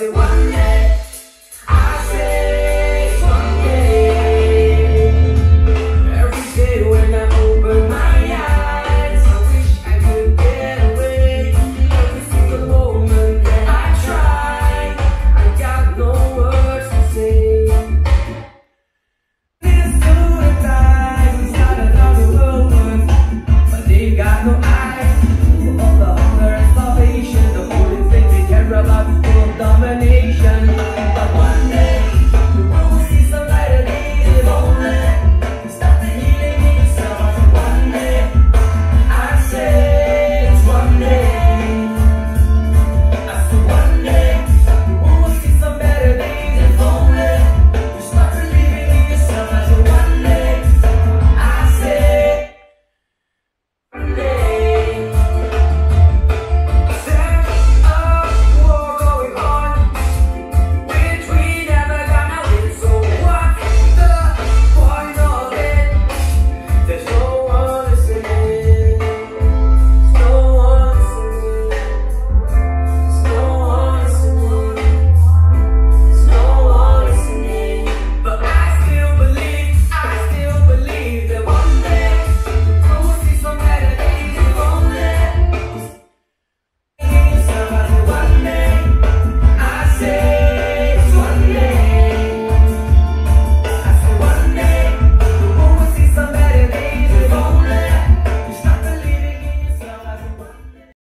say one day.